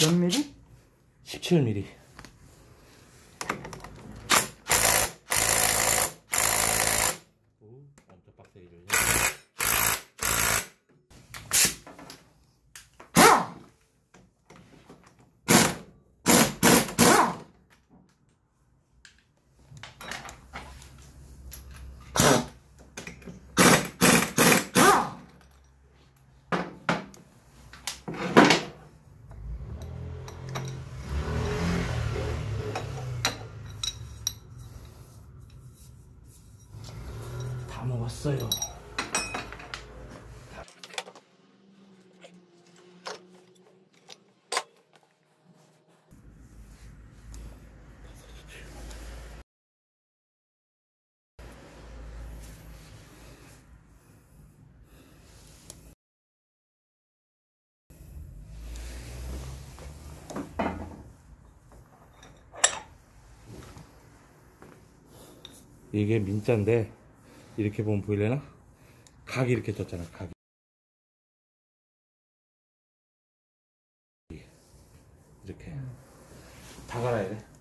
몇 미리? 17mm. 먹었어요. 이게 민자인데 이렇게 보면 보이려나? 각이 이렇게 떴잖아 각이. 이렇게. 다 갈아야 돼